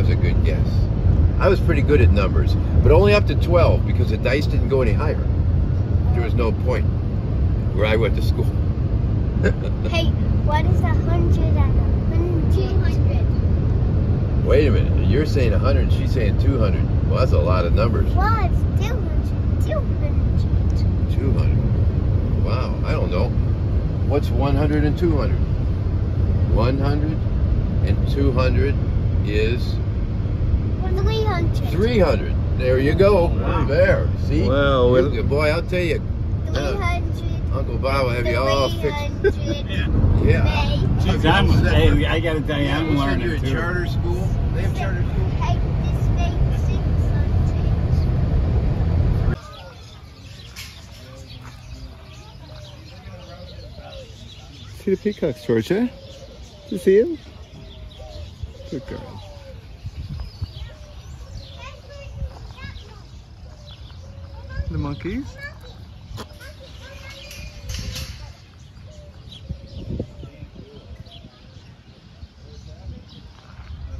was a good guess. I was pretty good at numbers, but only up to 12 because the dice didn't go any higher. There was no point where I went to school. Hey, what is a hundred and a hundred? Two hundred. Wait a minute, you're saying 100 and she's saying 200. Well, that's a lot of numbers. What? Two hundred. Two hundred. 200. Wow, I don't know. What's 100 and 200? 100 and 200 is Three hundred. 300. There you go. There. See? Well, we'll- You- boy, I'll tell you, Three hundred. Uncle Bob will have you all fixed. hundred. Yeah. Jeez, I'm, hey, I gotta tell you, I'm You said learning you're at too. charter school? They have charter school? Hey, this makes six hundred. See the peacocks, Georgia? You see him? Good girl. The monkeys?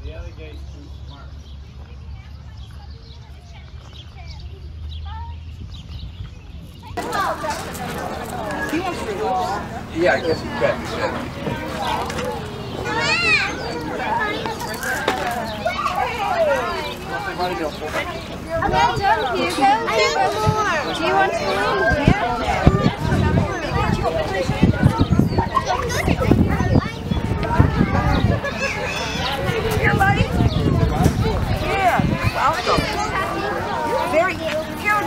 Yeah, I guess too smart. Yeah, I guess you can. Do you want Here, buddy. Yeah, welcome. Very.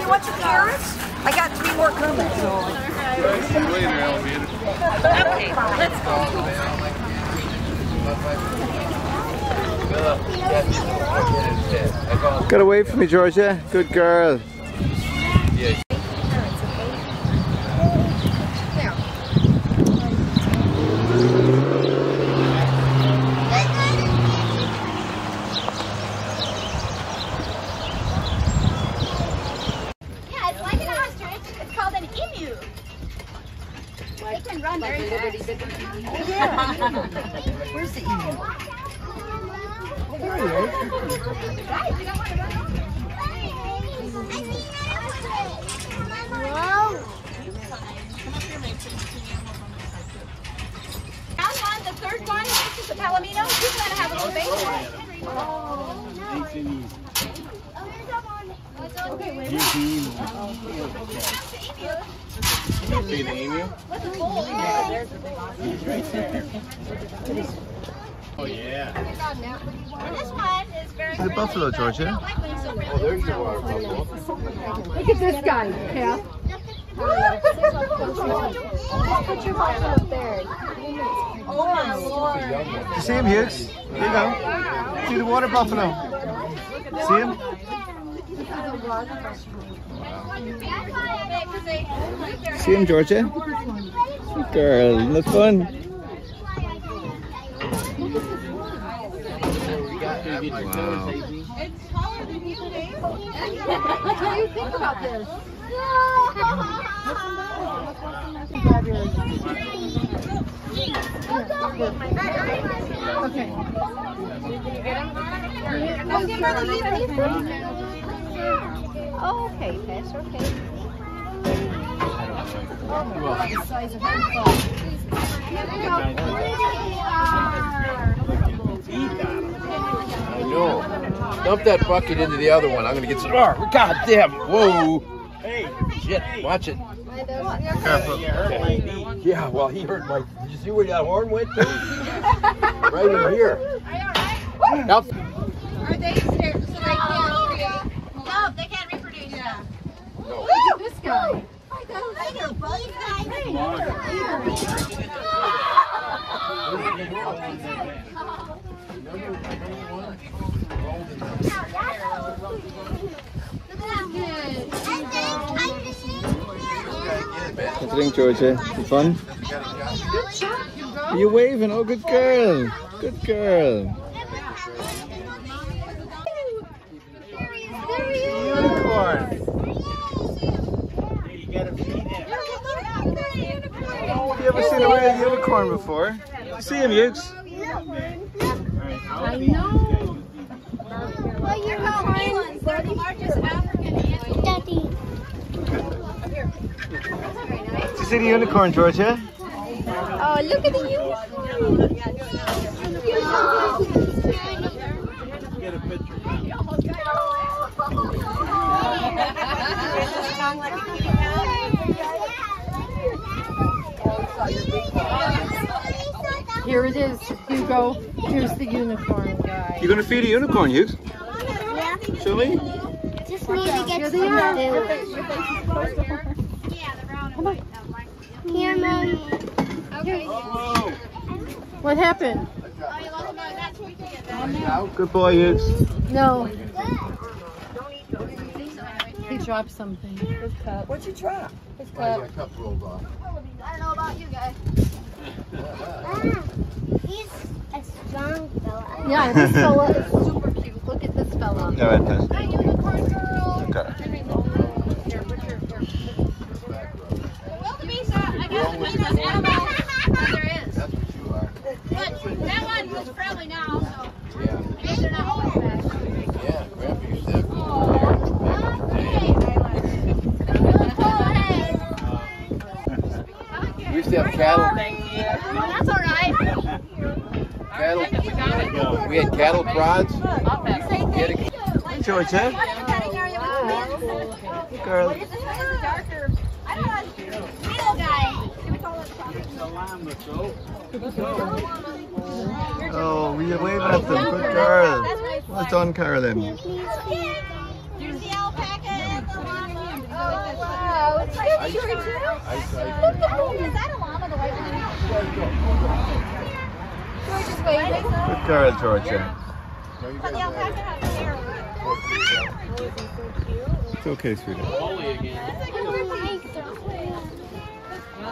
You want some carrots? I got three more coming. Later, elevator. Okay, let's go. Got away from me, Georgia. Good girl. Yeah, it's like an ostrich. It's called an emu. They can run very fast. Where's the emu? Guys, you don't want to run off. Whoa. Down one, the third one, this is the palomino. He's going to have a little baby. Oh, no. Nice and easy. Oh, there's that one. Okay, wait. Here's the emu. See the emu? What's the bull? Yeah, there's the bull. He's right there. Oh, yeah. And this one is very The buffalo, Georgia. Oh, there's your water buffalo. Look at this guy, Kath. Put your bottle up there. Oh my lord. You see him, Hughes? Here you go. See the water buffalo. See him? See him, Georgia? Girl. Look fun. Wow. What do you think about this? Okay. Oh, okay, I know. Dump that bucket into the other one. I'm gonna get some. God damn! Whoa! Hey, Shit! Watch it. careful. You hurt my knee. Yeah. Well, he hurt my. Did you see where that horn went? to? right in here. Now, Are they scared so they can't create? No, they can't reproduce. Yeah. This guy. What do you Considering Georgia. You fun? You waving. Oh, good girl. Good girl. Unicorn. You ever seen a real unicorn before? See him, Yukes. I know. Well, you're the largest African animal. Daddy him. know. see the unicorn, Georgia? Oh, look at the Get a picture. Here it is, Hugo. Here's the unicorn guy. You're gonna feed a unicorn, Hughes? Shall we? Just need to get some they are. food. Here, mommy. What happened? Good boy, Hughes. No. He dropped something. His cup. What'd you drop? His I cup. a cup rolled off. I don't know about you guys. Ah, he's a strong fella. Yeah, this fella is super cute. Look at this fella. All right, Tess. Hi, unicorn girl. Okay. Here, put your, here. Wildebeest, I the biggest animal there is. That's what you are. But that one was friendly now, so Yeah. maybe they're not holding back. Yeah, Grandpa used to have We used to have cattle. Oh, oh, that's all right. Cattle. We had cattle prods. We had a- Georgia. Girl. This is the darker. I don't know. Little guy. Can we call it The lamb looks old. Oh, we are waving at them. Good girl. Well done, Carolyn. Here's the alpaca and the llama. Oh, wow. It's like Georgia. Look at him. Is that a llama, the white one? George is waving. Good girl, Georgia. But the alpaca has hair. It's okay, sweetie.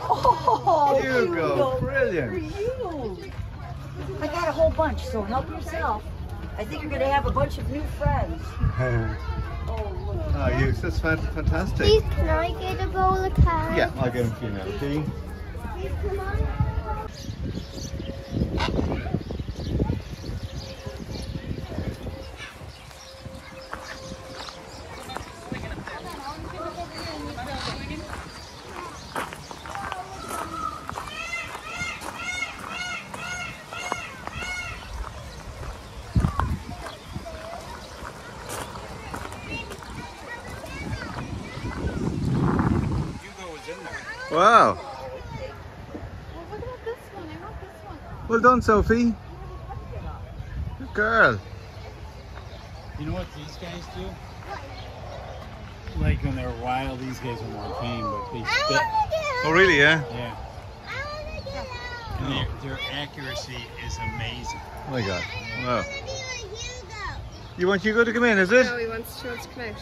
Oh, Hugo, brilliant. you. Go. Brilliant. I got a whole bunch, so help yourself. I think you're gonna have a bunch of new friends. oh, you? Oh, that's fantastic. Please, can I get a bowl of carrots? Yeah, I'll get him for you now, okay? Please, come on. Wow. What about this one? I want this one. Well done, Sophie. Good girl. You know what these guys do? Like when they're wild, these guys are more tame, but they spit. Oh, really, yeah? Yeah. And their, their accuracy is amazing. Oh my god. Wow. You want Hugo to come in, is it? No, he wants, she wants to come out.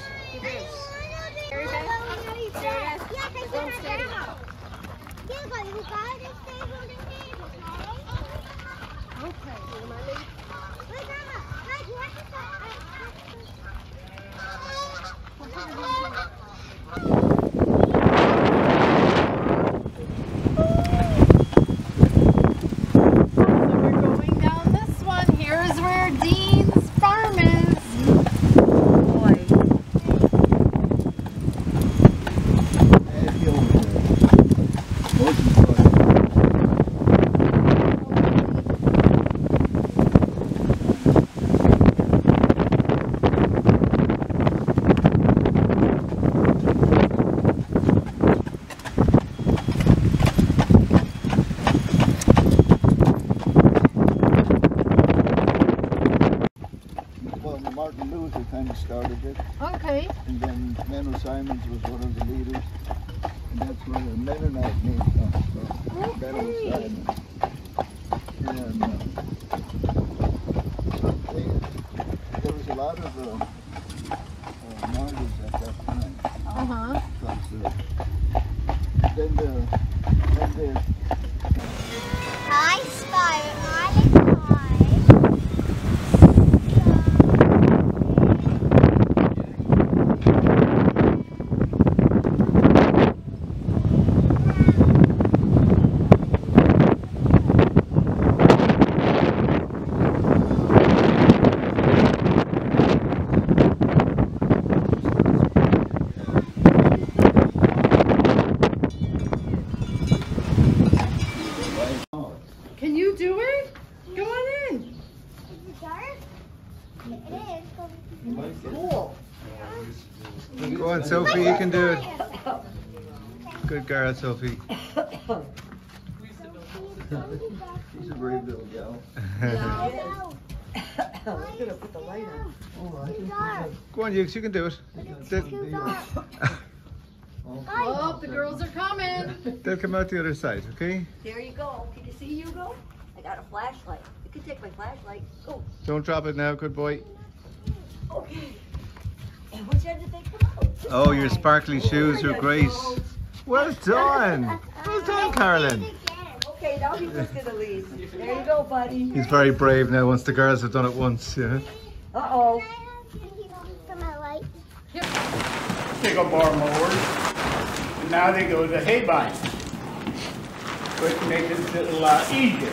We're going down this one. Here's where Dean's farm is. Well, Martin Luther kind of started it, Okay. and then Menno Simons was one of the leaders, and that's where the Mennonite name comes from. Menno Simons. And uh, they, there was a lot of uh, uh, martyrs at that time. Uh huh. Okay, go on in. Is it dark? It is. Cool. Go Sophie, you can do it. Good girl, Sophie. She's a brave little gal. We're gonna put the light on. Too. Go on, Ukes, you can do it. They'll, Oh, the girls are coming. they'll come out the other side, okay? There you go. Can you see Hugo? I got a flashlight. You can take my flashlight. Go. Don't drop it now, good boy. Okay. Oh, your side. sparkly shoes There are you great. Well done. Well done, Carolyn. Okay, now he's just gonna leave. There you go, buddy. He's very brave now once the girls have done it once, yeah. Uh-oh. Come on, light. sickle bar mowers. And now they go to hay buying, which makes it a lot easier.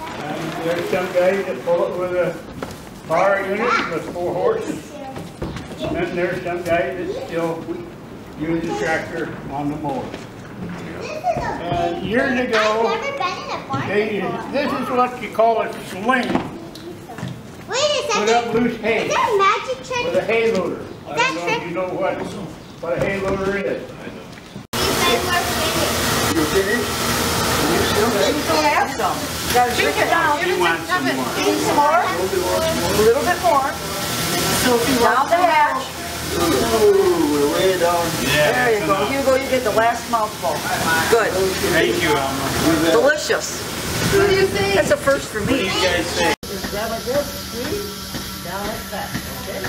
And there's some guys that pull it with a power unit with four horses. And then there's some guys that still use a tractor on the mower. And years ago, I've never been in a barn they, this is what you call a sling, Wait a put up loose Is hay there a magic trick? with a hay loader. I don't know trick- if you know what, what a hay loader is. You guys are finished. You finished? You still You still have some. You gotta drink it down. He wants some more. Need some more? A little bit more. Down the hatch. Ooh, we're way down. Yeah, There you go. Hugo, you get the last mouthful. Good. Thank you, Alma. Delicious. What do you think? That's a first for me. What do you guys say. Just grab like this, squeeze, down like that, okay?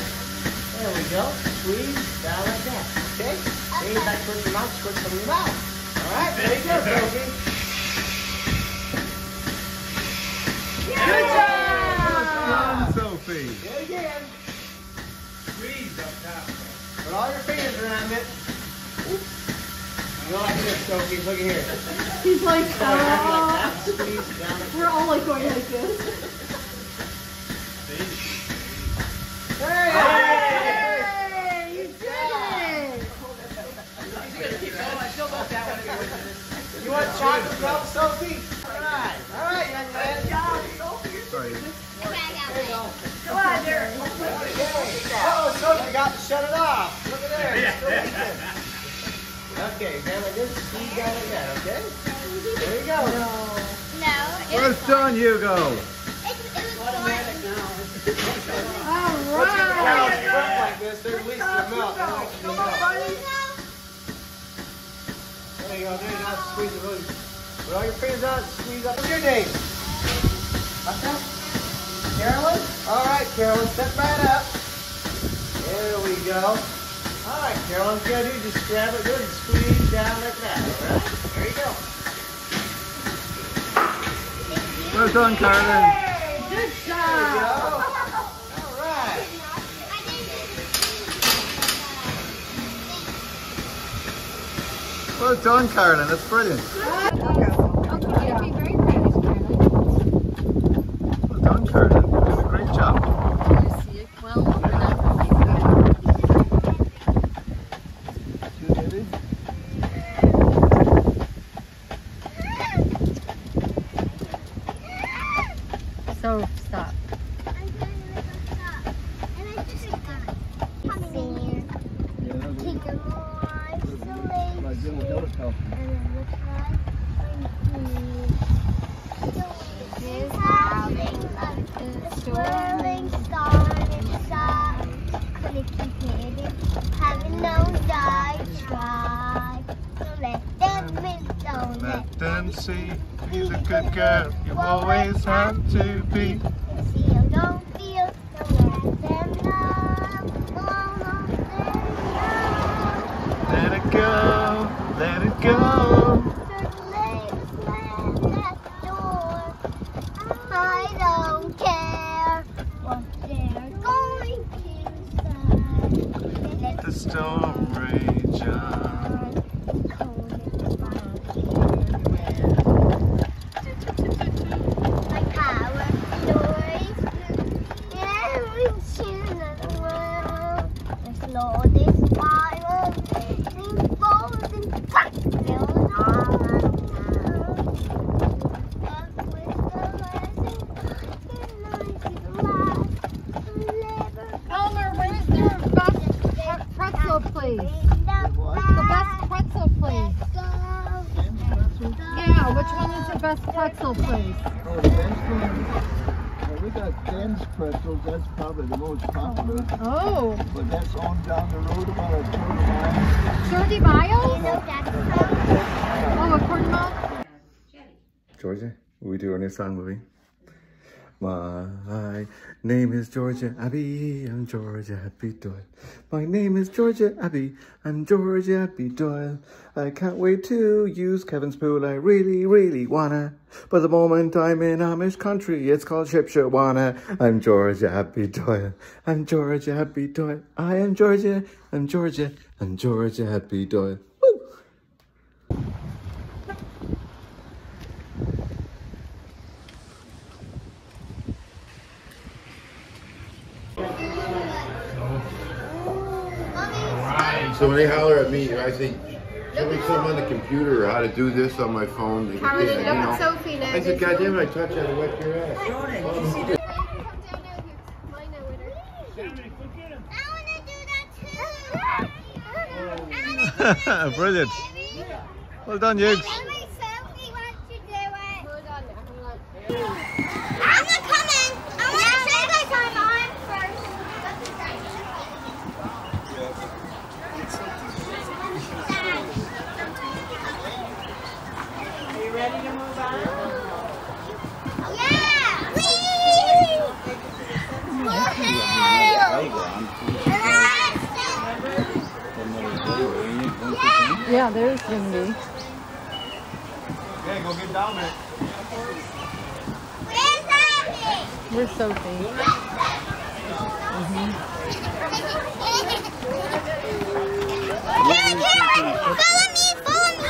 There we go, squeeze, down like that, okay? Lean back towards your mouth, squirt some in your mouth. All right, there you go, Sophie. Good job. Sophie. Do it again. Put all your fingers around it. Go like this, Sophie, look at here. He's like, Go like that, like that, squeeze, down like We're all like going like this. There. Hey, you did it. You want chocolate milk, Sophie? All right, all right, young man. Sorry. There you go. Come on, Derek. Oh, Sophie got to shut it off. Look at there. It's still leaking. Okay, grab like this, squeeze down like that, okay? There you go. No. It Well was done, Hugo. It, it was Automatic now. All Once the cows grunt like this, they're releasing their milk. They like to. There you go, there you go, squeeze it loose. Put all your fingers out, squeeze up. What's your name? What's that? Carolyn? All right, Carolyn, step right up. There we go. All right, Carolyn, what you gotta do is just grab it good and squeeze down like that, all right? There you go. Well done, Carolyn. Hey, good job. go. All right. Well done, Carolyn. That's brilliant. Song movie? My name is Georgia Abbey. I'm Georgia Abbey Doyle. My name is Georgia Abbey. I'm Georgia Abbey Doyle. I can't wait to use Kevin's pool. I really, really wanna. But the moment I'm in Amish country, it's called Shipshewana. I'm Georgia Abbey Doyle. I'm Georgia Abbey Doyle. I am Georgia. I'm Georgia. I'm Georgia Abbey Doyle. Woo! So when they holler at me, I say, show me something on the computer or how to do this on my phone. They- Carly, you look at know. Sophie now. I said, God damn it, I touched that, I wet your ass. Oh. Brilliant. Well done, Hughes. I'm not coming. I want to say that I'm on first. Are you ready to move on? Yeah. Whee! Yeah, there's Cindy. Okay, go get down there. Where's Sophie? Follow me, follow me.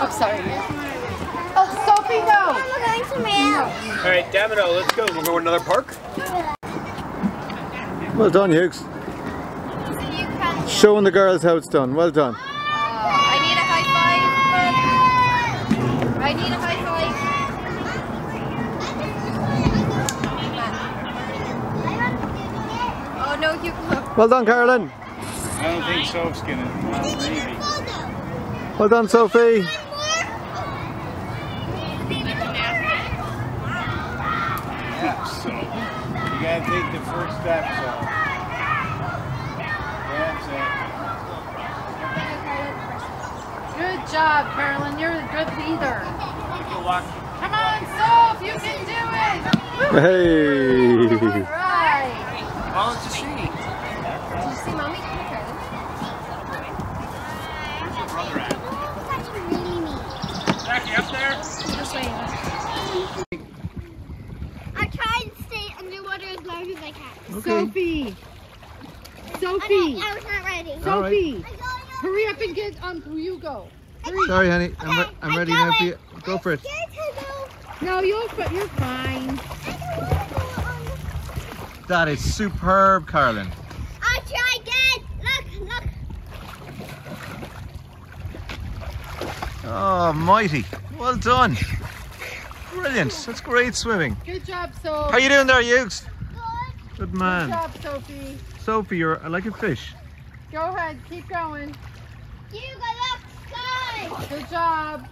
Oh, sorry. Sophie, no! I'm going to mail. All right, Domino, let's go. We'll go to another park. Well done, Hughes. Showing the girls how it's done. Well done. I need a high five. I need a high five. Oh no, you look. Well done, Carolyn. I don't think Soph's gonna. Well, maybe. Well done, Sophie. Yeah, so you gotta take the first step. So that's it. Good job, Carolyn. You're a good leader. Good luck. Come on, Soph, you can do it. Hey. All right. Oh, it's a she. Did you see mommy? Come Where's your brother at? That's really neat. Jackie, up there? This way. I try and stay underwater as long as I can. Sophie. Sophie. I was not ready. All right. Sophie. Hurry up and get um. You go. Hurry. Sorry, honey. I'm, re- I'm ready now for you. Go for it. Scared to go. No, you're you're fine. That is superb, Carolyn. I'll try again. Look, look. Oh, mighty. Well done. Brilliant. That's great swimming. Good job, Soph. How you doing there, Hughes? Good. Good man. Good job, Sophie. Sophie, you're like a fish. Go ahead. Keep going. You got up sky. Good job.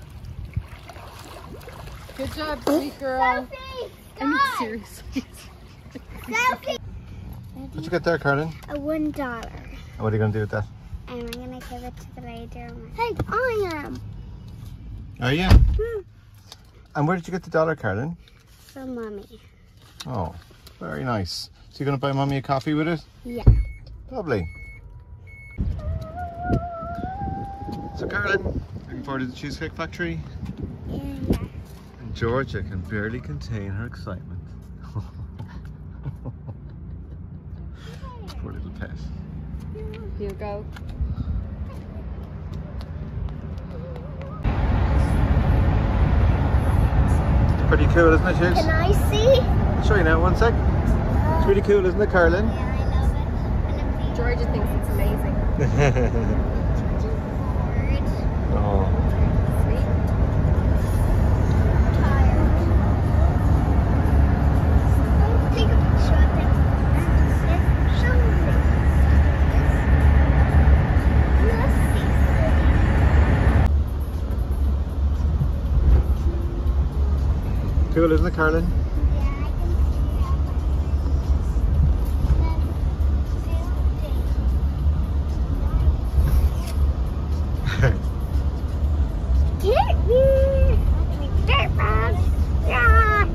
Good job, sweet girl. Sophie, I mean, sky. seriously. Sophie. What'd you get there, Carolyn? A one dollar. What are you going to do with that? And I'm gonna give it to the lady Hey, I am. Oh, yeah. Hmm. And where did you get the dollar, Carolyn? From mommy. Oh, very nice. So you're going to buy mommy a coffee with it? Yeah. Lovely. So, Carolyn, looking forward to the Cheesecake Factory? Yeah. And Georgia can barely contain her excitement. Poor little pet. You go. Pretty cool, isn't it, Hughes? Can I see? I'll show you now, one sec. It's really cool, isn't it, Carolyn? Yeah, I love it. And I'm Georgia thinks it's amazing. being bored. oh. Cool, isn't it, Carolyn? Get me! Get me! Yeah!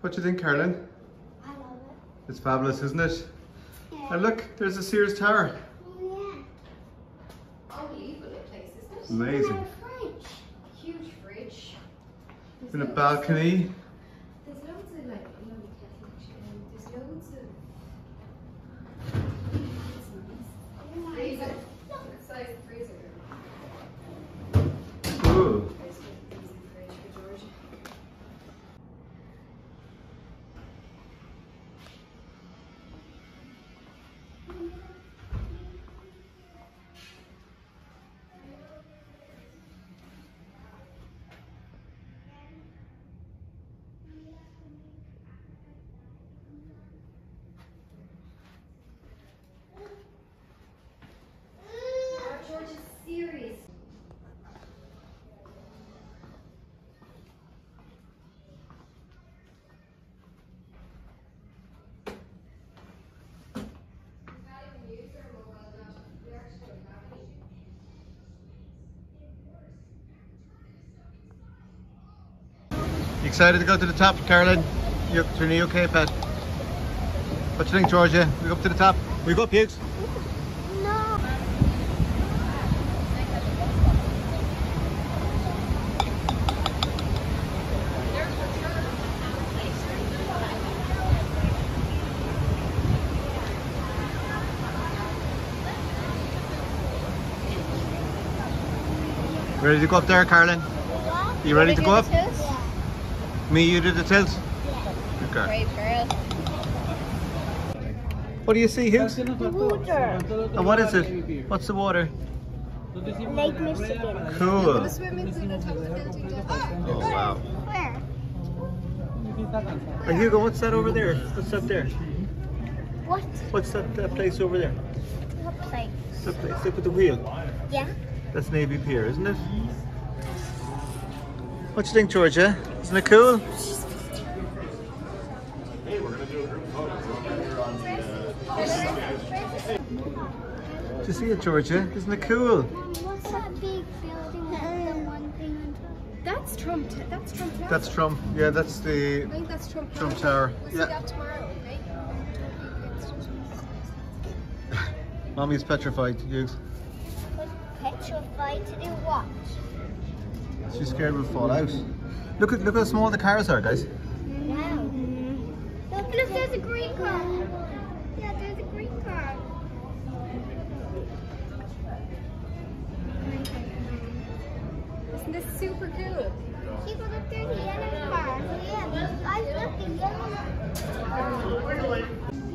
What do you think, Carolyn? I love it. It's fabulous, isn't it? it. Yeah. And look, there's a Sears Tower. Oh, Unbelievable place, isn't it? Amazing. Huge fridge. There's In a balcony. There's loads of like lovely kettle actually, and there's loads of freezer. Look, size of freezer. Cool. There's a decent fridge for George. George is serious. You excited to go to the top, Carolyn? You're turning okay, Pat? What do you think, Georgia? We go up to the top? We go up, Hughes? No. Ready to go up there, Carolyn? You ready to go up? Yeah. Me, you do the tilt? Okay. Brave girl. What do you see, Hughes? The water. And what is it? What's the water? Lake Michigan. Cool. The swimming pool on top of the building. Don't oh, oh, wow. Where? And Hugo, what's that over there? What's up there? What? What's that, that place over there? What place? That place, look at the wheel. Yeah. That's Navy Pier, isn't it? What do you think, Georgia? Isn't it cool? Do you see it, Georgia? Isn't it cool? What's that big building with the one thing on top? That's Trump. T- that's Trump Tower. That's Trump. Yeah, that's I the think that's Trump Tower. Trump Tower. We'll see Yeah. that tomorrow, okay? Mommy's petrified, Hughes. Petrified to do what? She's scared we'll fall out. Look at look how small the cars are, guys. Wow. Look, look, there's a green car. Yeah, there's a green car. Isn't this super cool? See, but look, there's a yellow car. Yeah, guys, look, the yellow.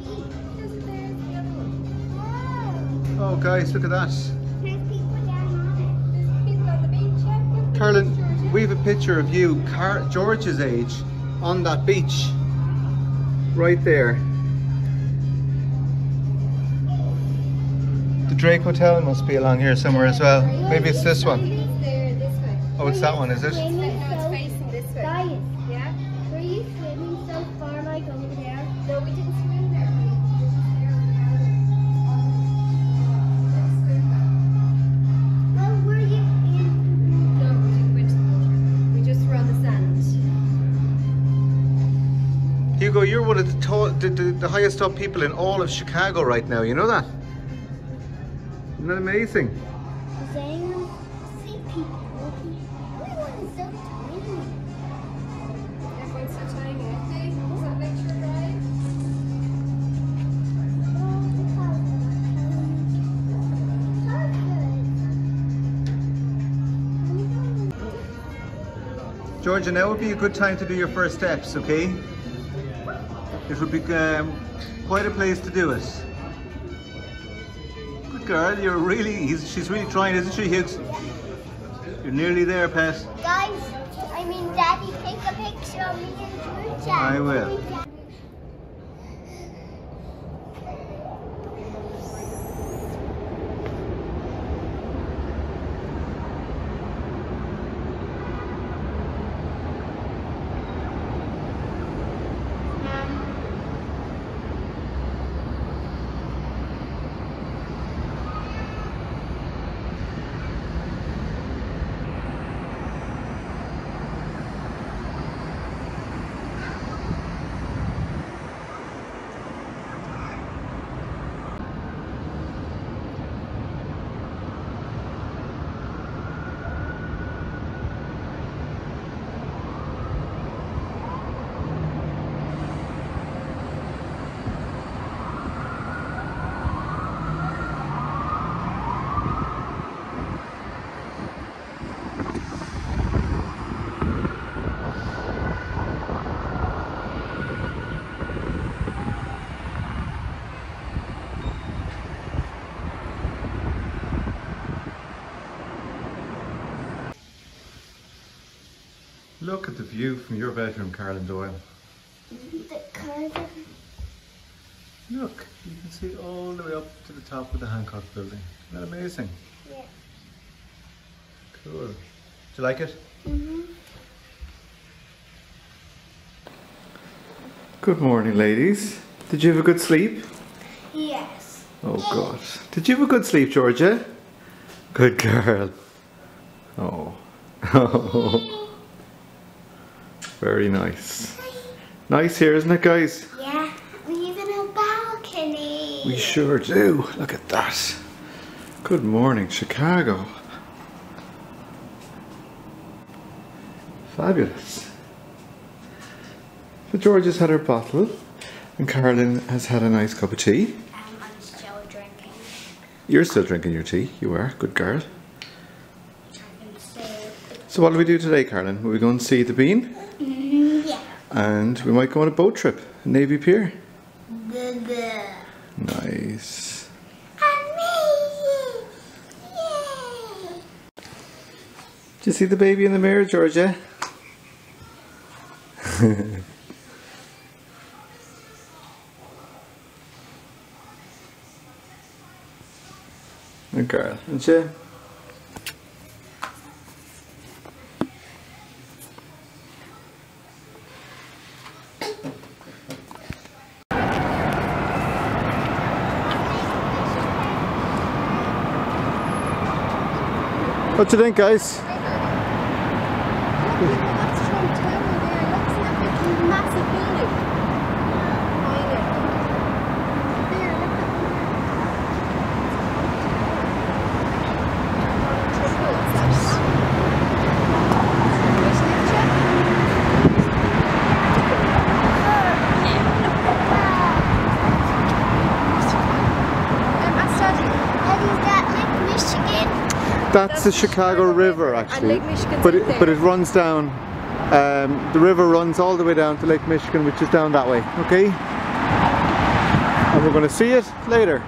See, there's, there's yellow. Wow. Oh, guys, look at that. There's picture of you, Car- George's age, on that beach. Right there. The Drake Hotel must be along here somewhere as well. Maybe it's this one. It's there, this way. Oh, it's that one, is it? One of the, tall, the, the, the highest up people in all of Chicago right now. You know that? Isn't that amazing? Does anyone see people walking? Everyone is so tiny. Everyone's so tiny, aren't they? Is that Georgia, now would be a good time to do your first steps, okay? It would be um, quite a place to do it. Good girl, you're really, he's, she's really trying, isn't she, Hughes? You're nearly there, Pat. Guys, I mean, Daddy, take a picture of me and Georgia. I will. Look at the view from your bedroom, Carolyn Doyle. The curve. Look, you can see all the way up to the top of the Hancock building. Isn't that amazing? Yeah. Cool. Do you like it? Mhm. Good morning, ladies. Did you have a good sleep? Yes. Oh, God. Did you have a good sleep, Georgia? Good girl. Oh. Very nice. Nice here, isn't it, guys? Yeah. We even have a balcony. We sure do. Look at that. Good morning, Chicago. Fabulous. So George has had her bottle, and Carolyn has had a nice cup of tea. Um, I'm still drinking. You're still drinking your tea. You are. Good girl. So what do we do today, Carolyn? Will we go and see the bean? Mm, yeah. And we might go on a boat trip. Navy Pier. Blah, blah. Nice. Amazing. Yay. Do you see the baby in the mirror, Georgia? Good girl, isn't she? What's it in guys? Michigan. That's the Chicago River, actually. Lake Michigan's but it, but it runs down. Um, the river runs all the way down to Lake Michigan, which is down that way. Okay. And we're going to see it later.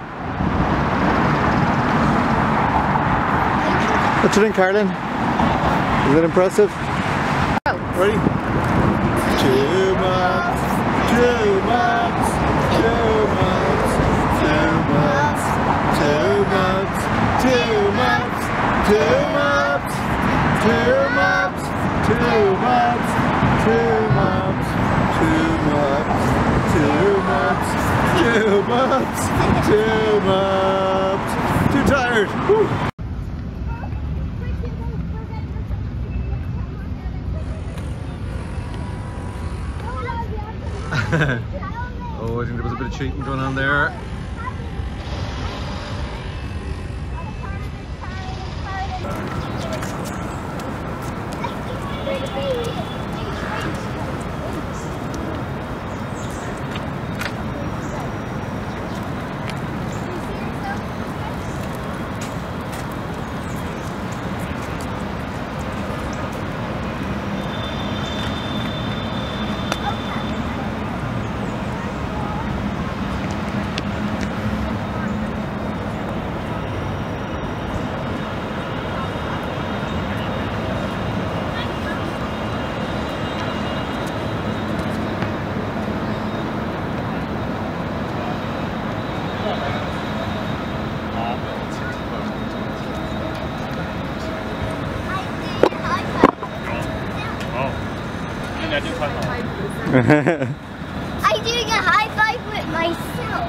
What do you think, Carolyn? Is it impressive? Ready? Two months, two months, two months, two months, two months, two months, two months, two months. Too tired. Oh, I think there was a bit of cheating going on there. I'm doing a high five with myself.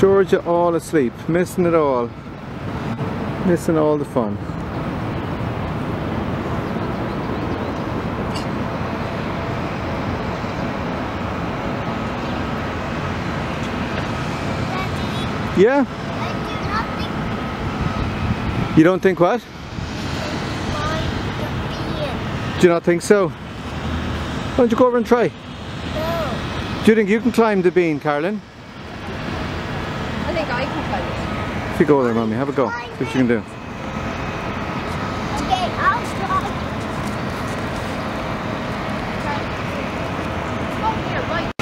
Georgia all asleep, missing it all. Missing all the fun. Yeah? I do nothing You don't think what? mind the Do you not think so? Why don't you go over and try? No. Do you think you can climb the bean, Carolyn? I think I can climb it. If you go there, mommy, have a go. See what you can do. Okay, I'll try. Oh, here, right.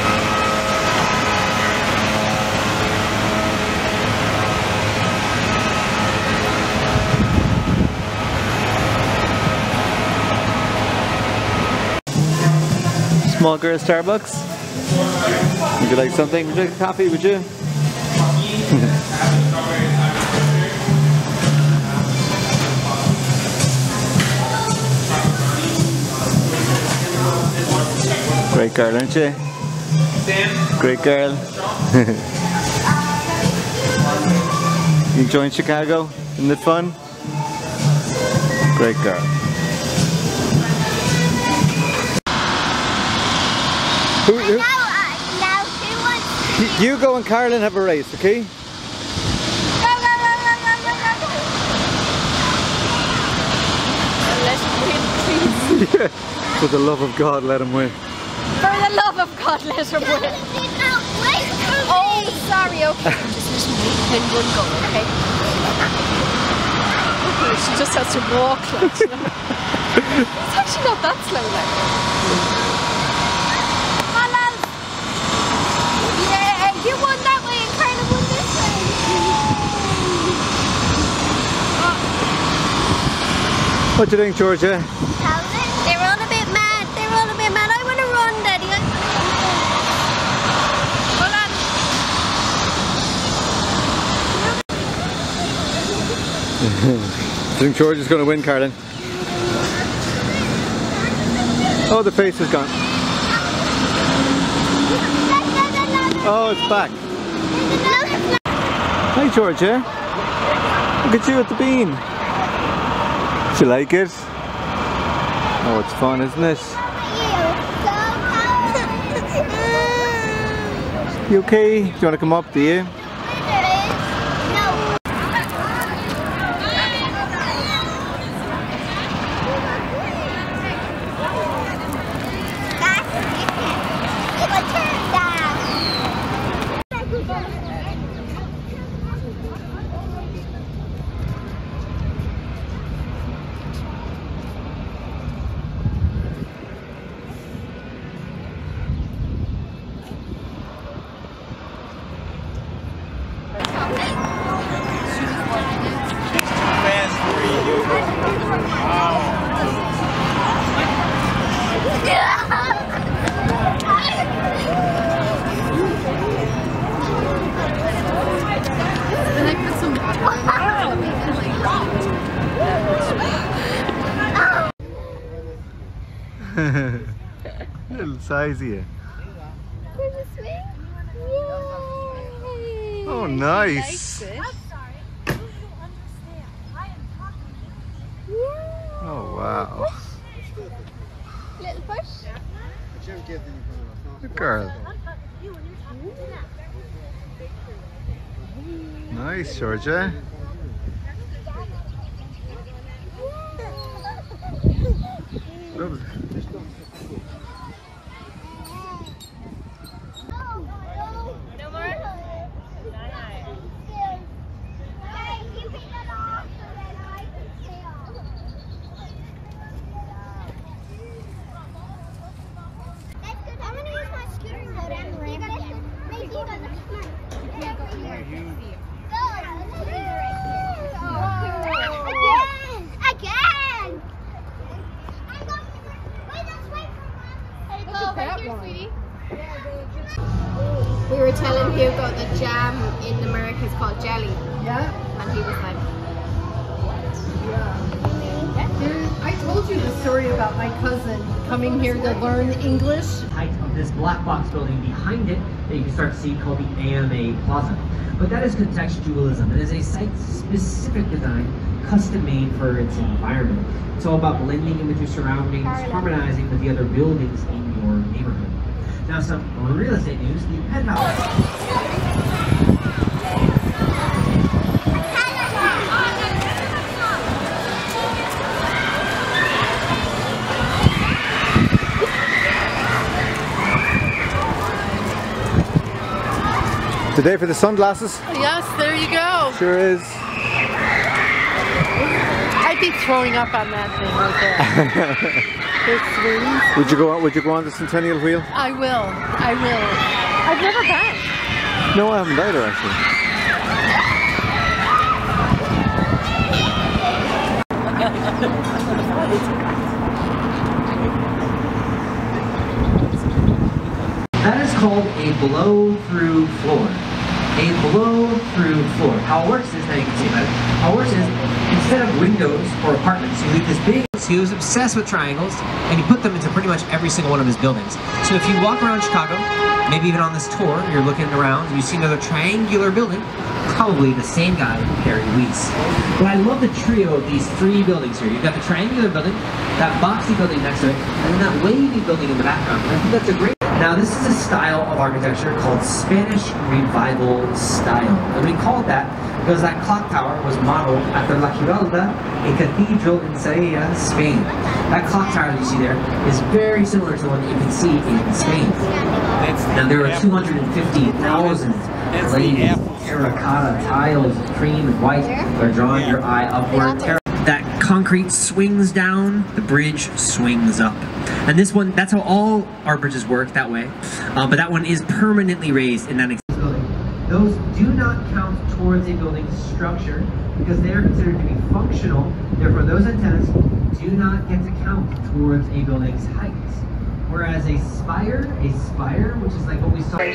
Small girl Starbucks. Would you like something? Would you like a coffee? Would you? Great girl, aren't you? Great girl. you enjoying Chicago? Isn't it fun? Great girl. Who, who, Now, uh, now who wants y- you go and Carolyn have a race, okay? Go, go, go, go, go, go, go, go. Let him win, please. For the love of God, let him win. For the love of God, let him win. No, wait for Oh, sorry, okay. Just let me then one go, okay? Okay, she just has to walk like, you know. It's actually not that slow, like. Hello. Yeah, you won that way and Carla won this way. What do you think, Georgia? They're all a bit mad. They're all a bit mad. I want to run, Daddy. I Hold on. Do you think George is going to win, Carolyn? Oh, the face is gone. Oh, it's back. Hi, Georgia. Look at you at the bean. Do you like it? Oh, it's fun, isn't it? You okay? Do you want to come up, do you? Fast for you. Then I put some water in Little size here. Oh, nice. Oh, wow. Little push. Good girl. Nice, Georgia. Lovely. No more? I'm gonna use my scooter mode and you guys should make you guys come on. Go. Again! Again! Wait, let's wait for Look at that one. We were telling Hugo that jam in America is called jelly. Yeah. And he was like, There- I told you the story about my cousin coming here to learn English. height of this black box building behind it that you can start to see called the AMA Plaza. But that is contextualism. It is a site-specific design, custom-made for its environment. It's all about blending in with your surroundings, harmonizing with the other buildings in your neighborhood. Now, some real estate news: the penthouse. Today for the sunglasses? Yes, there you go. Sure is. I'd be throwing up on that thing right there. This swings. Would you go on, would you go on the Centennial Wheel? I will. I will. I've never been. No, I haven't either actually. That is called a blow-through floor. A blow-through floor. How it works is, now you can see about how it works is, instead of windows or apartments, you leave this big he was obsessed with triangles, and he put them into pretty much every single one of his buildings. So if you walk around Chicago, maybe even on this tour, you're looking around, and you see another triangular building, probably the same guy, Harry Weese. But I love the trio of these three buildings here. You've got the triangular building, that boxy building next to it, and then that wavy building in the background. I think that's a great now this is a style of architecture called Spanish Revival style. And we call it that because that clock tower was modeled after La Giralda, a cathedral in Sevilla, Spain. That clock tower that you see there is very similar to the one that you can see in Spain. Now there are 250,000 glazed terracotta tiles, cream and white, that are drawing your eye upward. That concrete swings down, the bridge swings up. And this one, that's how all our bridges work that way. Uh, but that one is permanently raised in that exact building. Those do not count towards a building's structure because they are considered to be functional. Therefore, those antennas do not get to count towards a building's height. Whereas a spire, a spire, which is like what we saw. We're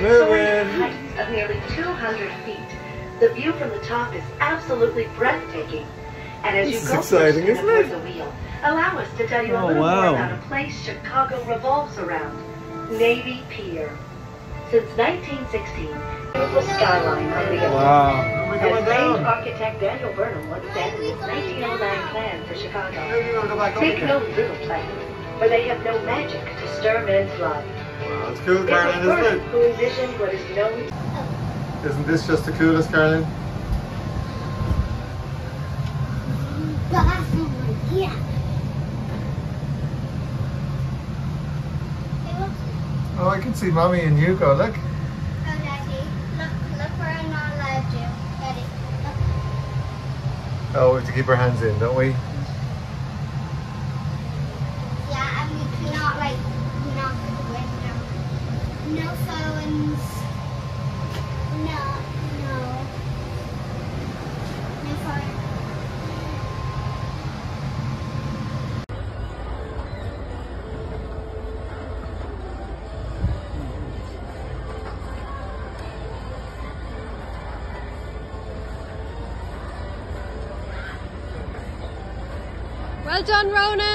Soaring moving. heights of nearly 200 feet. The view from the top is absolutely breathtaking. And as This you is go exciting, closer isn't aboard it? the wheel, allow us to tell you a Oh, little wow. more about a place Chicago revolves around, Navy Pier. Since 1916, beautiful skyline on the ocean. Wow. We're As famed architect Daniel Burnham once said in his 1909 plan for Chicago, Maybe we'll go back up take again. no little plan, for they have no magic to stir men's blood. Wow, it's cool, It was Carolyn, isn't it? who envisioned what is known Isn't this just the coolest, Carolyn? Yeah. Oh, I can see Mommy and Hugo, look. Oh, Daddy, look, look where I'm not allowed to. Daddy, look. Oh, we have to keep our hands in, don't we? Done, Ronan.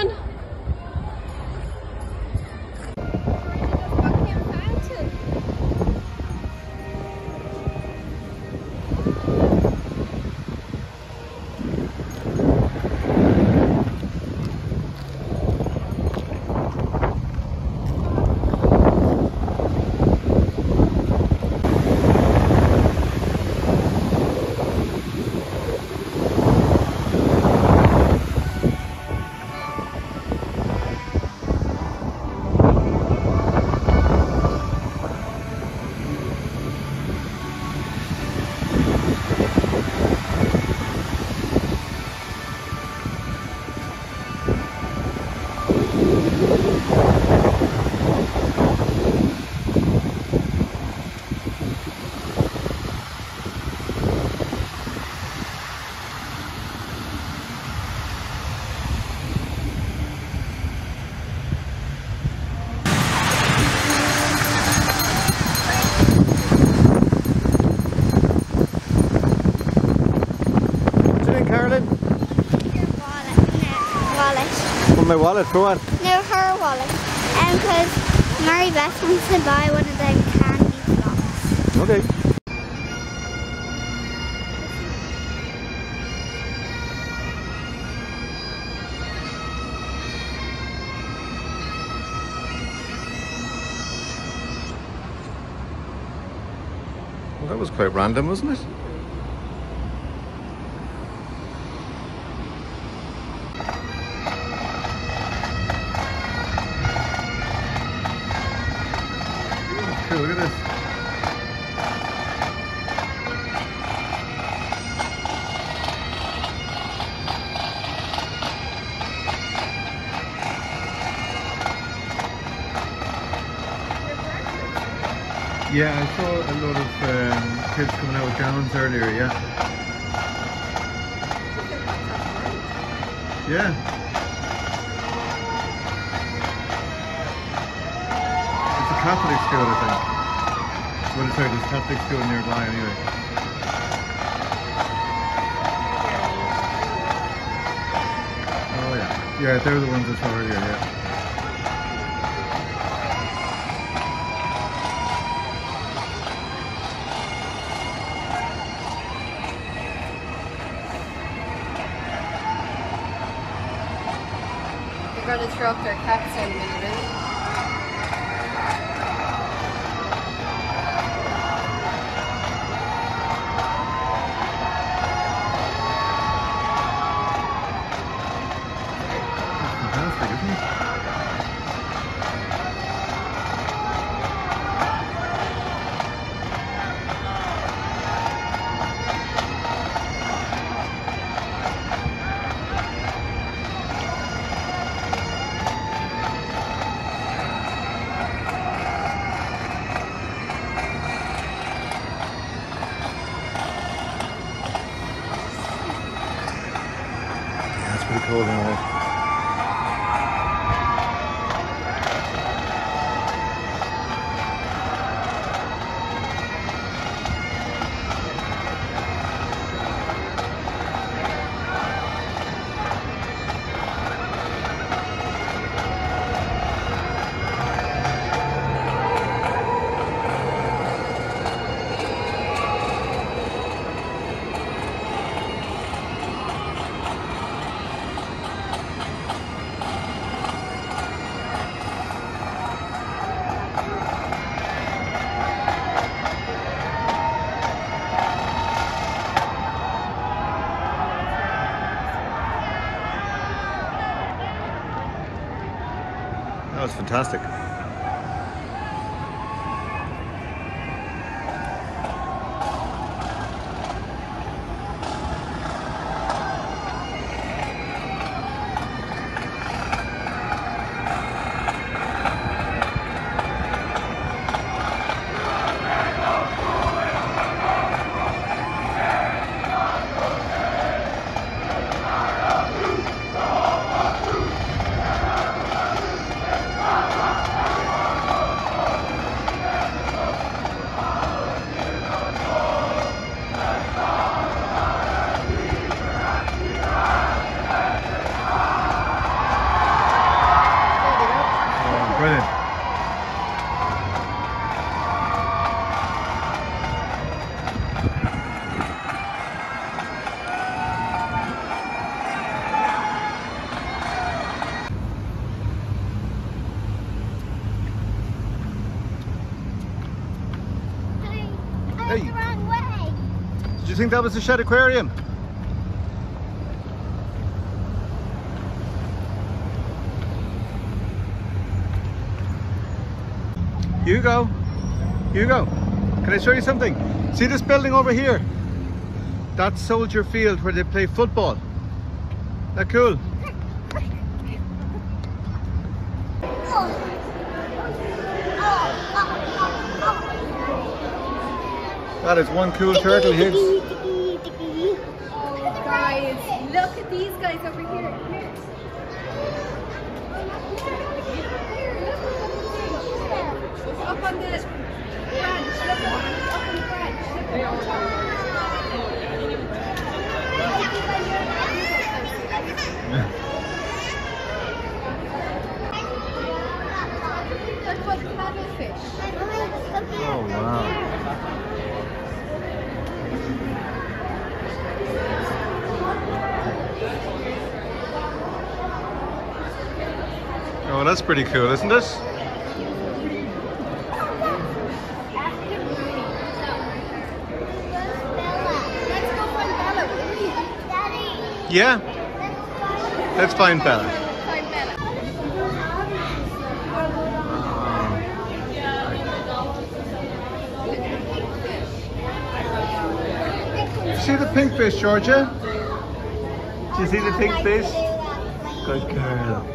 My wallet, for what? No, her wallet. Um, and because Mary Beth wants to buy one of them candy blocks. Okay. Well, that was quite random, wasn't it? Out earlier, yeah. Yeah. It's a Catholic school, I think. Well, sorry, there's Catholic school nearby anyway. Oh yeah. Yeah, they're the ones that's over here, yeah. Up their cats in think that was the Shedd Aquarium? Hugo, Hugo, can I show you something? See this building over here? That's Soldier Field where they play football. That cool? That is one cool turtle, Higgs. Guys, look at these guys over here. Up on the branch. Up on the. Oh, wow. Oh, that's pretty cool, isn't it? Let's go find Bella, will we? Yeah. Let's find Bella. See the pink fish, Georgia? Do you see the pink fish? Good girl.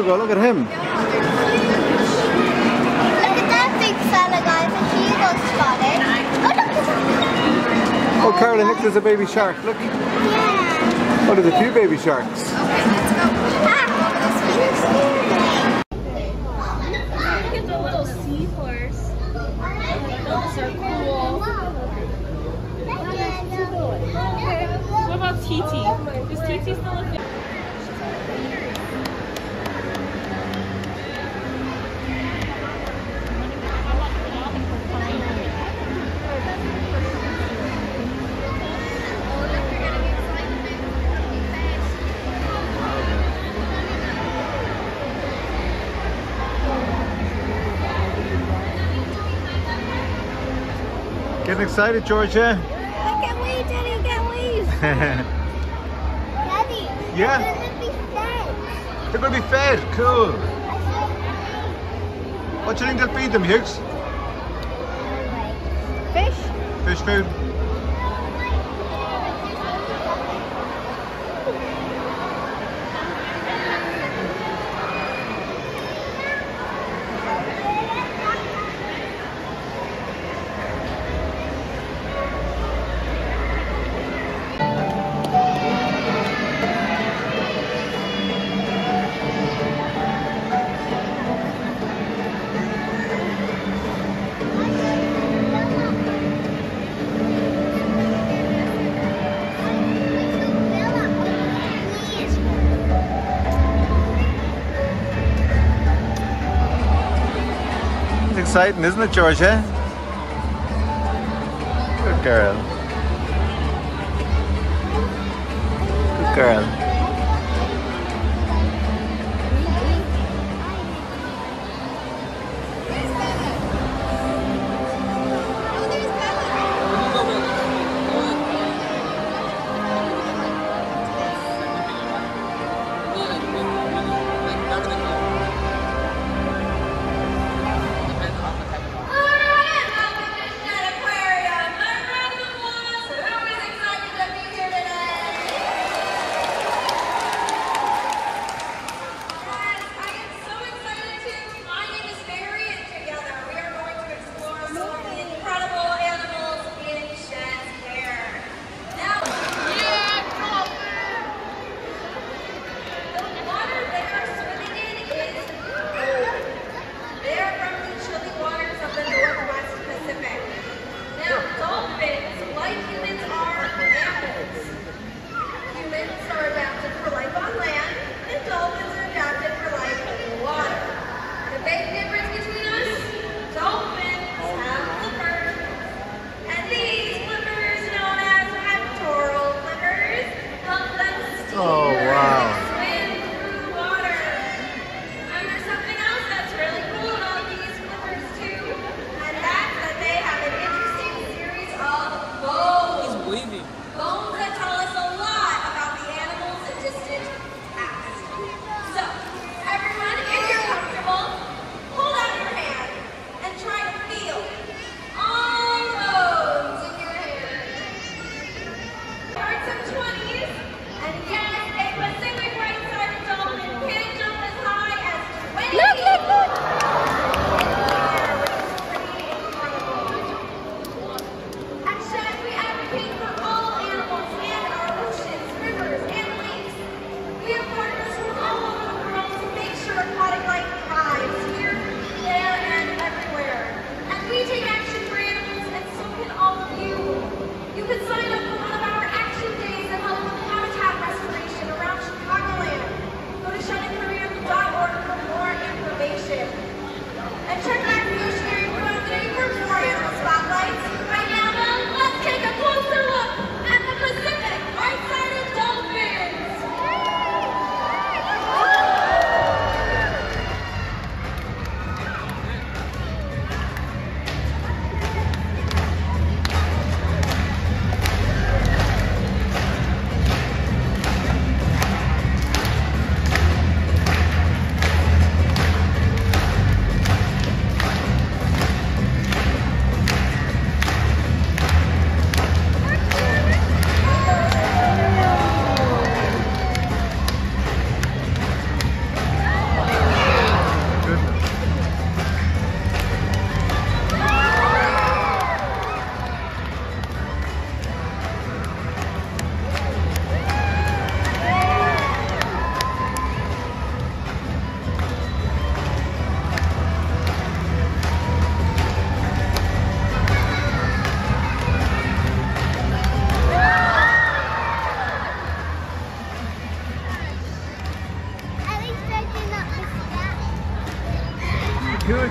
Hugo, look at him. Look at that big fella, guys. A Hugo spotted. Oh, look at that. Oh, Carolyn, look, there's a baby shark. Look. Yeah. Oh, there's a few baby sharks. Look at the little seahorse. Those are cool. What about TT? Getting excited, Georgia? I can't wait, Daddy. I can't wait. Daddy. Yeah? They're gonna be fed. They're going to be fed. Cool. What do you think they'll feed them, Hughes? Fish. Fish food? Exciting, isn't it, Georgia? Eh? Good girl. Good girl.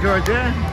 Georgia.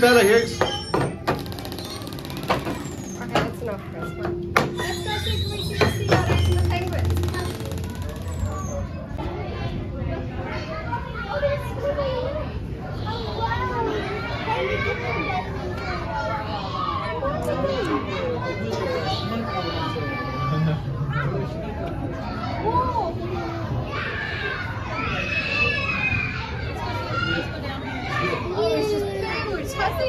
Bella here. Okay, that's enough for this one. Let's go see if we can see others and the penguins. Oh, it's just penguins, Hussy.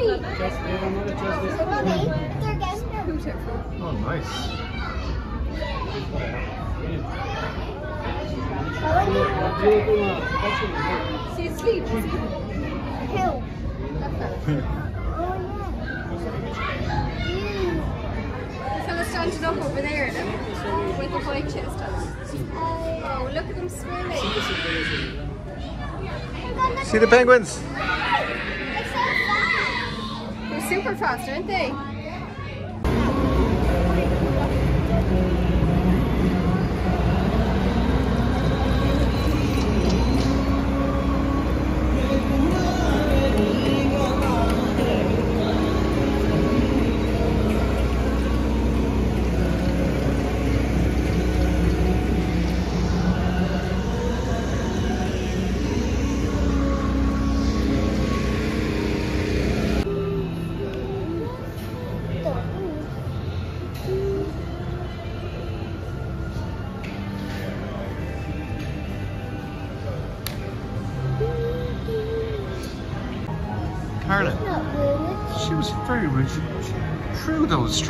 Oh, nice. She's asleep. The fella standing up over there, look, with the white chest on. Oh, look at them swimming. See the penguins? They're super fast, aren't they?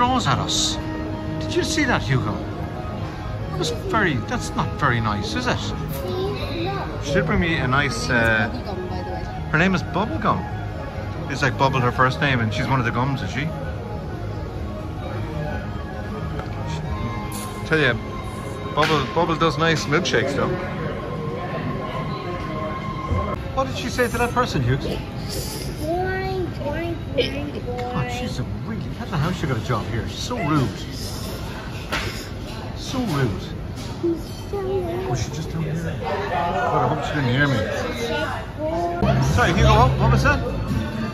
Straws at us. Did you see that, Hugo? That was very, that's not very nice, is it? She did bring me a nice, uh, by the way. her name is Bubblegum. It's like Bubble, her first name, and she's one of the gums, is she? Tell you, Bubble, Bubble does nice milkshakes, though. What did she say to that person, Hughes? Really, I don't know how she got a job here. She's so rude. So rude. Was she just down here? God, I hope she didn't hear me. Sorry, Hugo, what, what was that?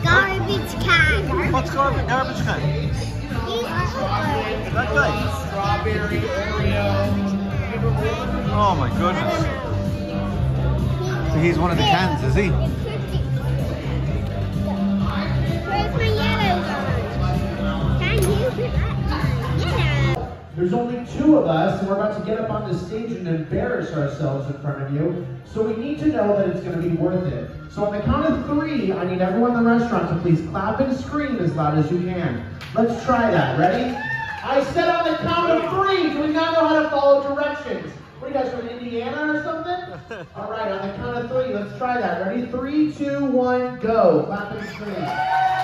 Garbage can. What's garbage, garbage can? That guy. Strawberry, Oreo. Oh my goodness. So he's one of the cans, is he? There's only two of us, and we're about to get up on the stage and embarrass ourselves in front of you. So we need to know that it's going to be worth it. So on the count of three, I need everyone in the restaurant to please clap and scream as loud as you can. Let's try that. Ready? I said on the count of three. Do we not know how to follow directions? What are you guys from Indiana or something? All right, on the count of three, let's try that. Ready? Three, two, one, go. Clap and scream.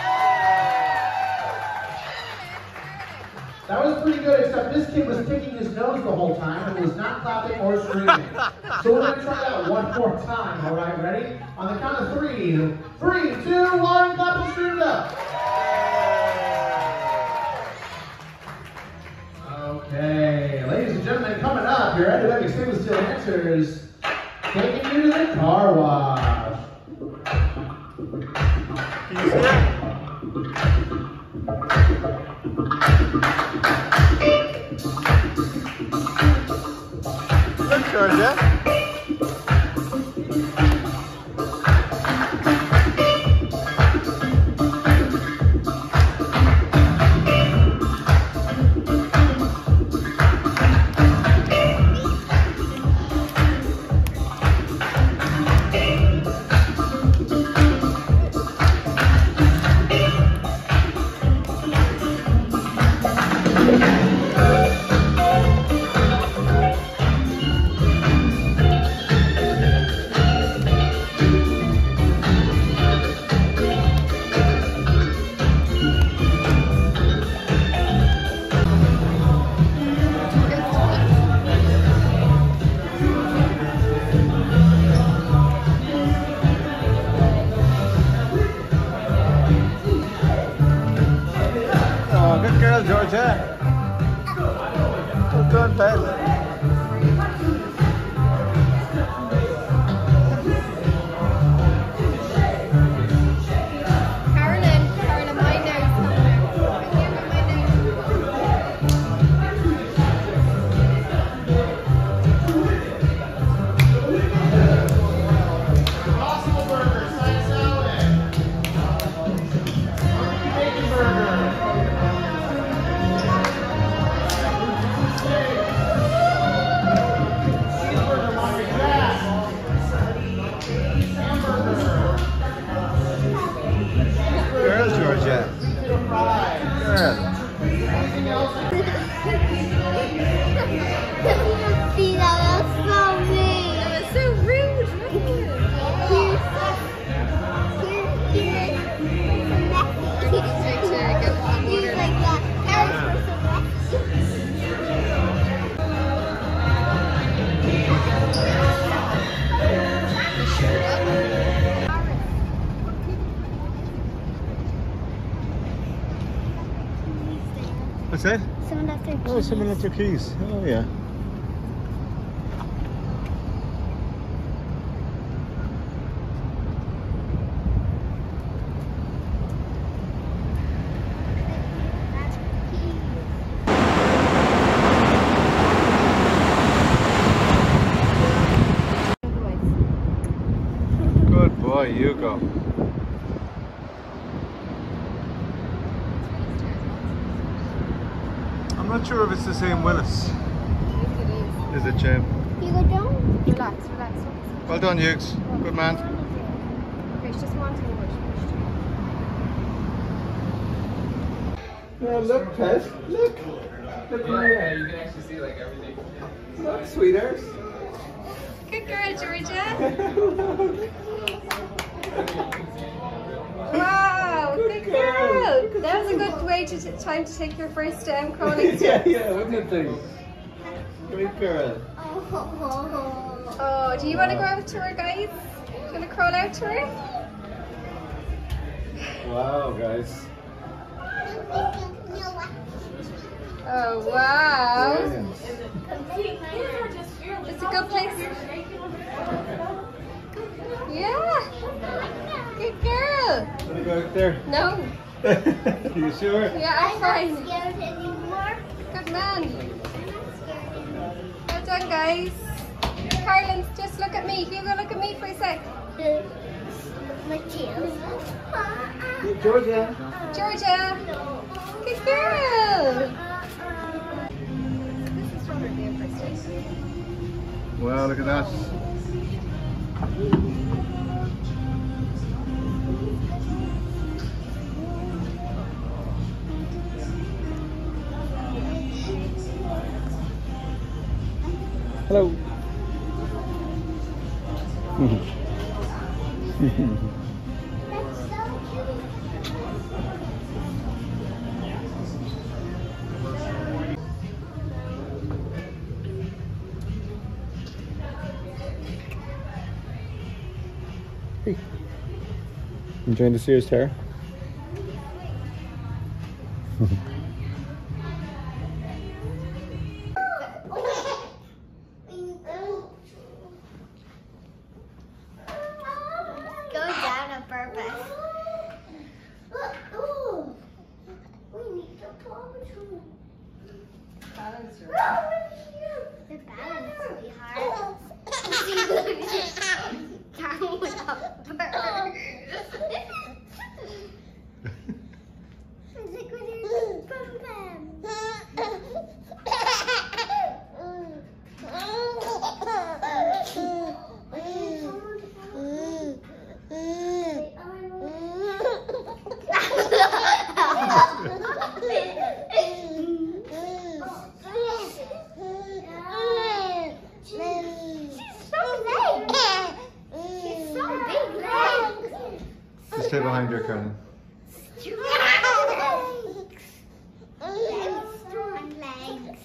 That was pretty good, except this kid was picking his nose the whole time and was not clapping or screaming. So we're gonna try that one more time, all right? Ready? On the count of three. Three, two, one, clap and scream it up. Okay, ladies and gentlemen, coming up, your academic stainless steel answers, taking you to the car wash. Look, Georgia. Oh, left their keys. Oh, yeah. Good boy, you go. I'm not sure if it's the same Willis. Is it, Jim? You go down? Relax, relax. Well done, Hughes. Good man. Okay, it's just one thing. Oh, look, Pet. Look. Look Yeah, you can actually see like everything. Look, sweetheart. Good girl, Georgia. Wow, good girl. That was a good way to t- time to take your first um, crawling yeah, yeah, wasn't it thing? Great girl. Oh, Oh, do you want to go out to her, guys? Do you want to crawl out to her? Wow, guys. Oh, wow. It's a good place. Yeah. Good girl. Want to go out there? No. you sure? Yeah, I'm fine. scared anymore. Good man. Well done, guys. Carlin, just look at me. Hugo, look at me for a sec. Georgia. Georgia. Good girl. Wow, look at that. Hello. Hey. Enjoying the Sears Tower? Go down on purpose. We need to talk to Balance your The balance will be hard. Down without birds. It's like when you're bum She's so big. She's so big legs. Just stay behind her, Carolyn. Very strong legs.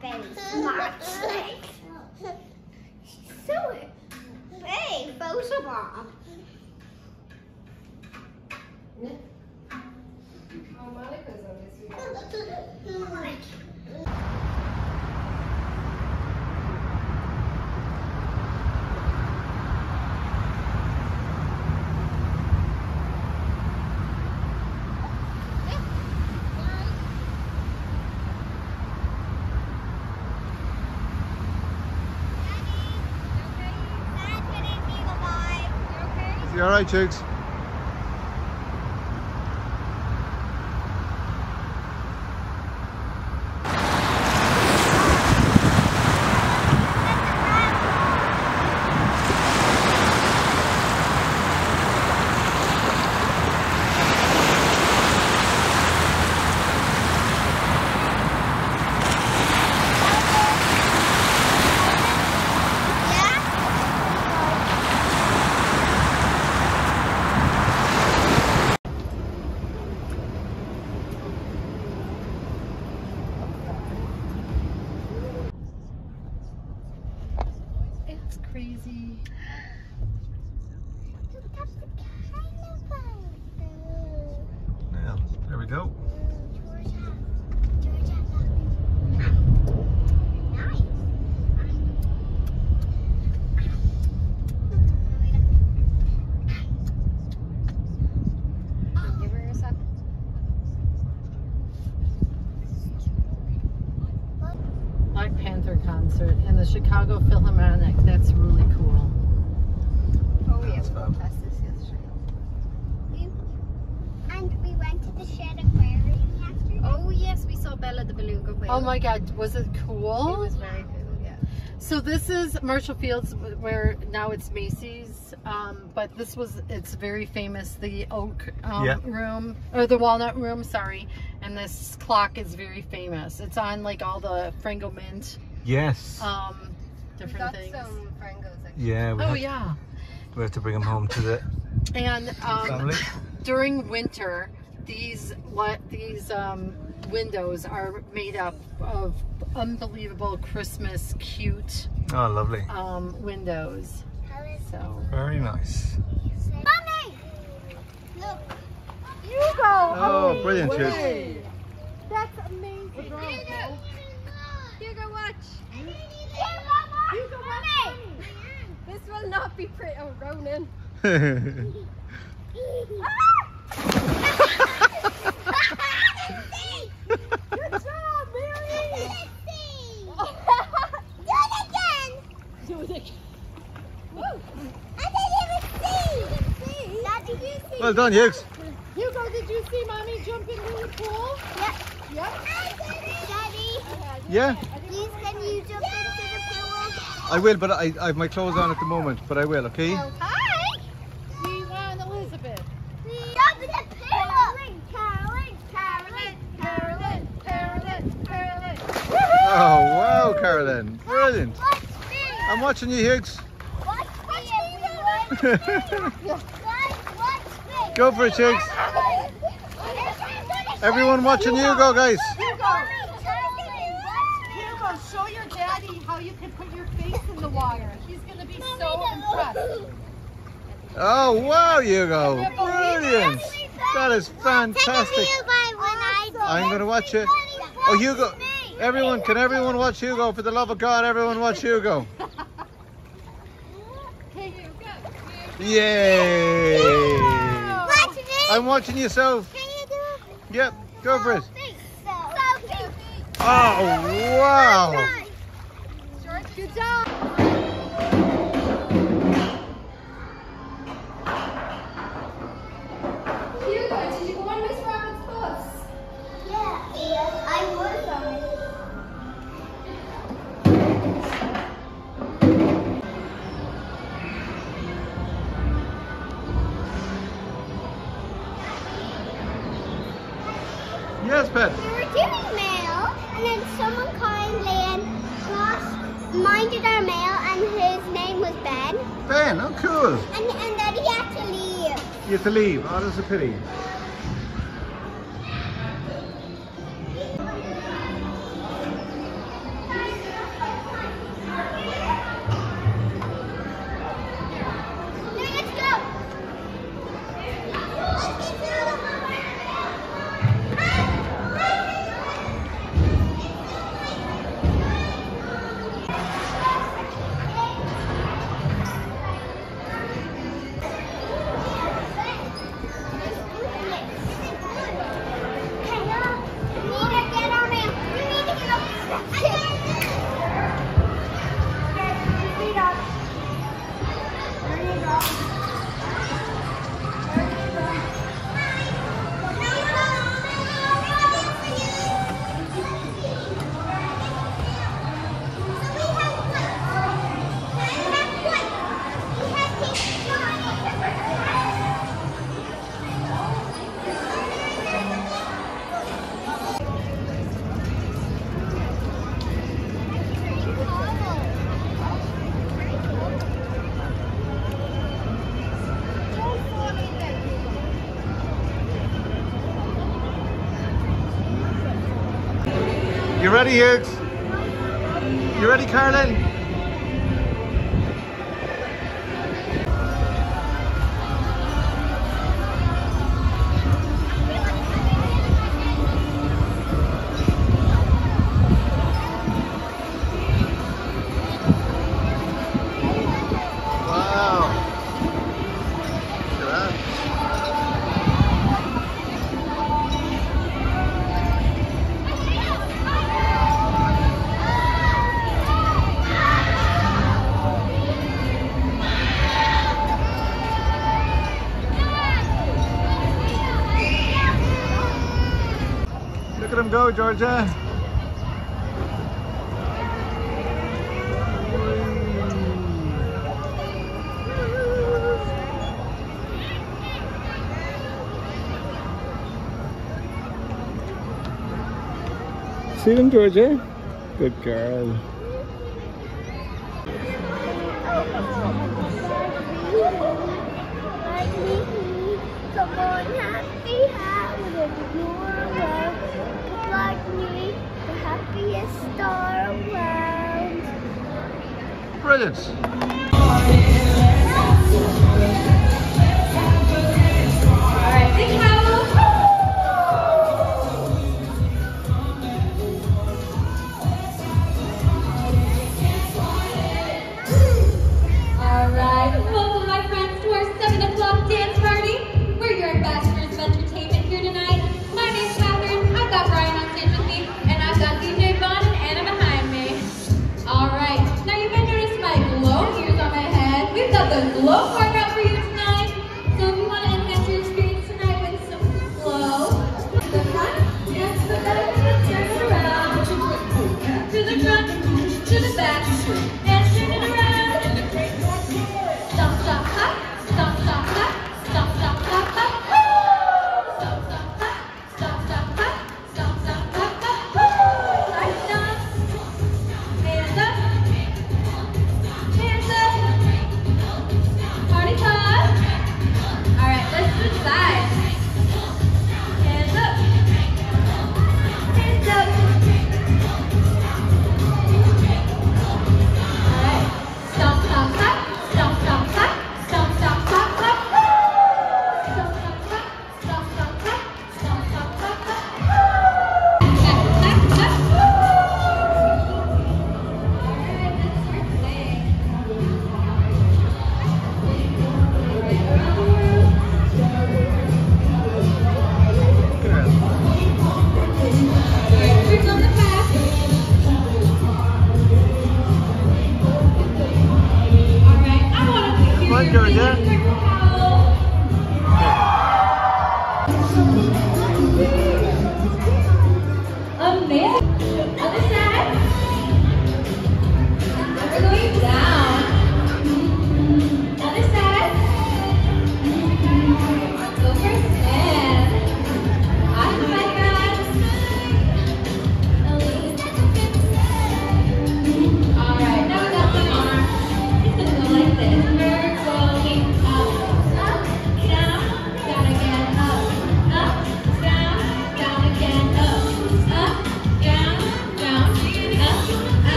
Very smart legs. She's so big, both of them. Oh, Monica's on this week. Is he alright, Chooks? It's crazy. Yeah, there we go. Give her a sec. Black Panther concert in the Chicago Philharmonic. That's really cool. Oh, yeah. That's this yesterday. And we went to the Shedd Aquarium yesterday. Oh, yes. We saw Bella the Beluga whale. Oh my God, was it cool? It was very cool, yeah. So this is Marshall Fields, where now it's Macy's, um, but this was it's very famous, the oak um, Yeah. room or the walnut room. Sorry, and this clock is very famous. It's on like all the Frango Mint, Yes. um, different Got things. some frangos. Actually. yeah, we Oh have, yeah, we have to bring them home to the and um, family. during winter, these what these um, windows are made up of unbelievable Christmas cute Oh, lovely. um, windows. So Very nice. Mommy! Look. Hugo! Oh, brilliant, Chooks. way. That's amazing watch. You can watch This will not be pretty. Oh, Ronan. Well done, Hughes. Hugo, did you see mommy jump into the pool? Yep. Yep. Daddy. Yeah. I will, but I, I have my clothes on at the moment, but I will, okay? Oh, hi. We want Elizabeth. Jump in the pool. Carolyn, Carolyn, Carolyn, Carolyn, Carolyn. Oh, wow, Carolyn. Brilliant. Watch me. I'm watching you, Hughes. Watch me, everyone. Watch, watch me. Go for it, Hughes. Everyone watching you, go, guys. Hugo, Hugo, show your daddy how you can put your face in the water. He's going to be so impressed. Oh, wow, Hugo. Brilliant. That is fantastic. I'm going to watch it. Oh, Hugo. Everyone, can everyone watch Hugo? For the love of God, everyone watch Hugo. Okay, Hugo. Yay. Watch. I'm watching yourself. Can you do it? Yep, go for it. So, so Oh, wow. Good job. Leave. To leave. Oh, that's a pity. Georgia. See them, Georgia? Good girl. Come on, happy Like me, the happiest star around. Brilliant.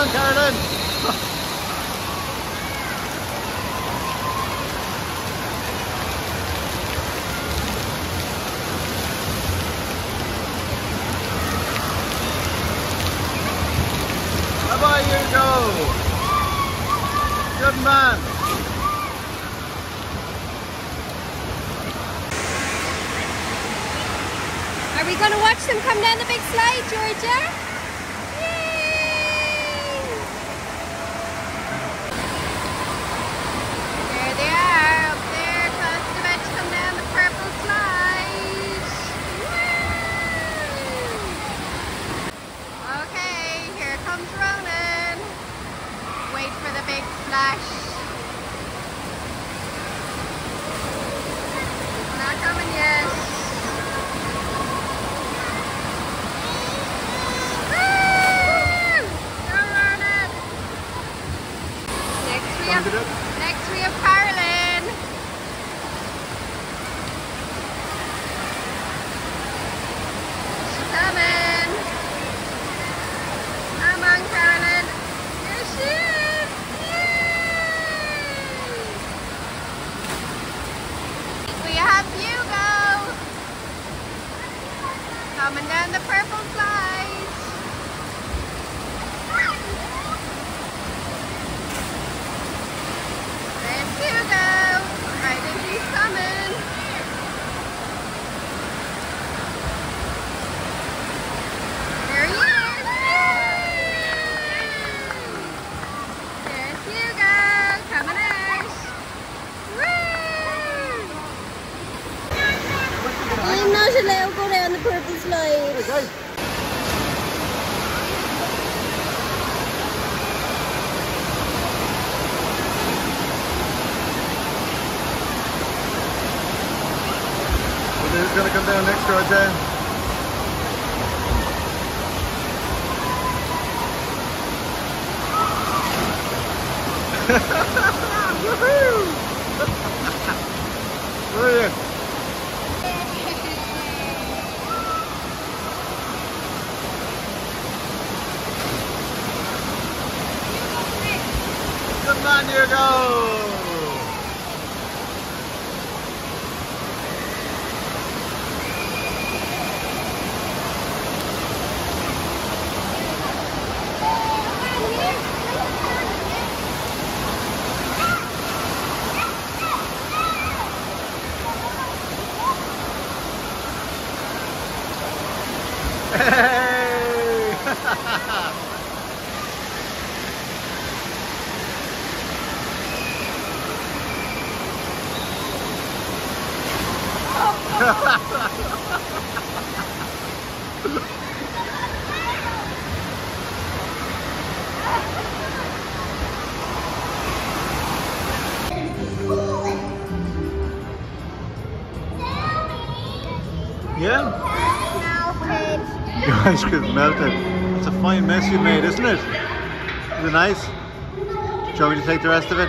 on, Carolyn. Bye-bye, you go. Good man. Are we going to watch them come down the big slide, Georgia? Transcript melted. It's a fine mess you made, isn't it? Is it nice? Do you want me to take the rest of it?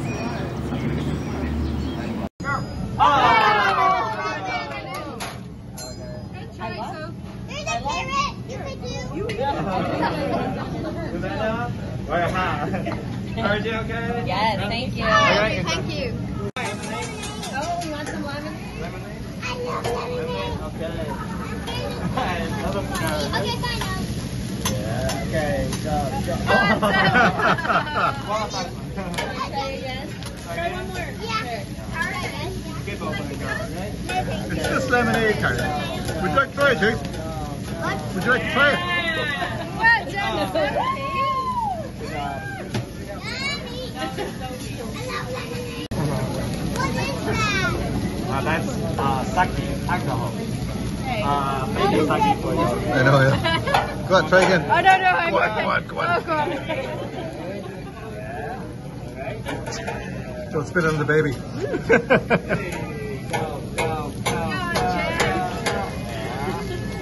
on, try again. Oh, no, no. Go on, go on, go on. Oh, go on. Don't spit on the baby.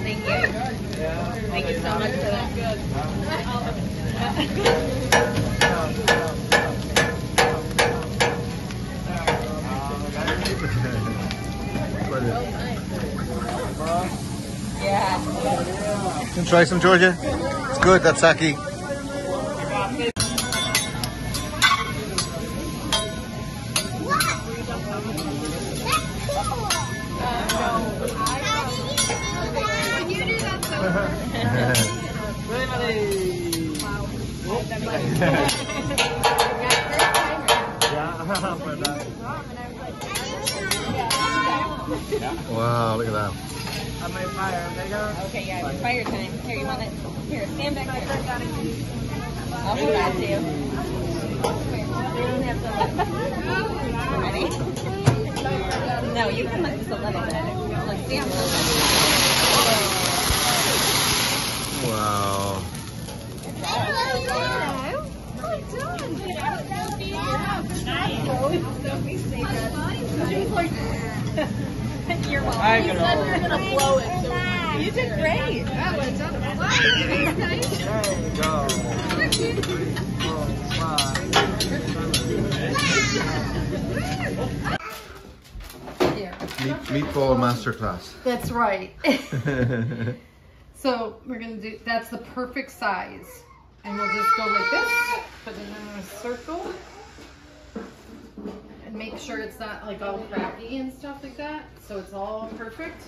Thank you. Thank you so much for that. try some, Georgia? It's good, that sake. Meat, meatball masterclass. That's right. So we're gonna do, that's the perfect size. And we'll just go like this, put it in a circle. And make sure it's not like all cracky and stuff like that. So it's all perfect.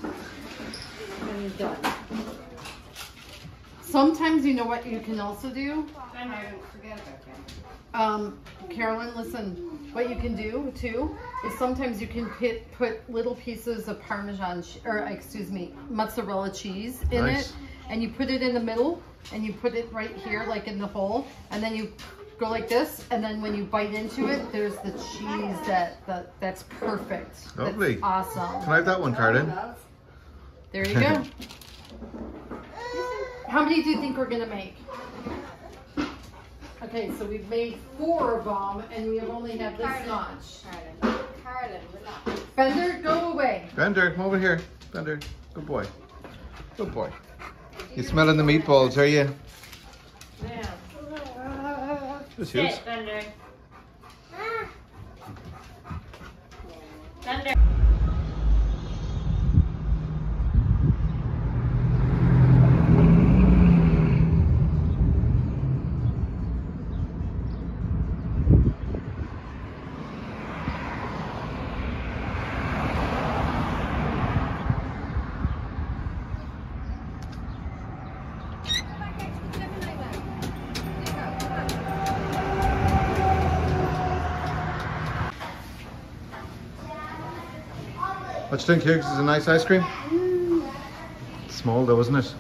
And done. Sometimes you know what you can also do? Um, Carolyn, listen, what you can do too is sometimes you can put, put little pieces of Parmesan, or excuse me, mozzarella cheese in Nice. it, and you put it in the middle, and you put it right here, like in the hole, and then you go like this, and then when you bite into it, there's the cheese that, that that's perfect. That's awesome. Can I have that one, Carden? There you go. How many do you think we're gonna make? Okay, so we've made four of them, and we have only had this much. Bender, go away. Bender, come over here. Bender, good boy. Good boy. You smelling the meatballs, are you? Just use. Thunder. Thunder. What do you think, Hughes? Is a nice ice cream? Small though, isn't it?